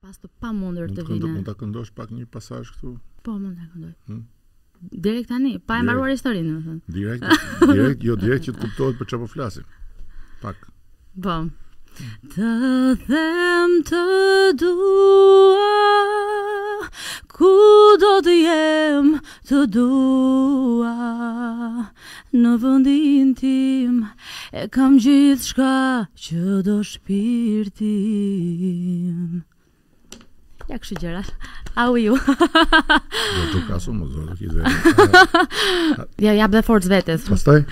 pas të pa mundër të vinë. Nuk mund ta këndosh pak një pasazh këtu? Po, mund ta këndoj. Hmm? Direkt tani, pa e mbaruar historinë, domethënë. Direkt, direkt, jo direkt që të kuptohet për çfarë po flasim. Pak. Po. Të them të dua ku do të jem të dua në vendin tim e kam gjithçka që do shpirtim Ja kështë gjëra. How are you? Do të kasu më zonë, kizë. Ja, ja bëhe forës vetës. Pastaj?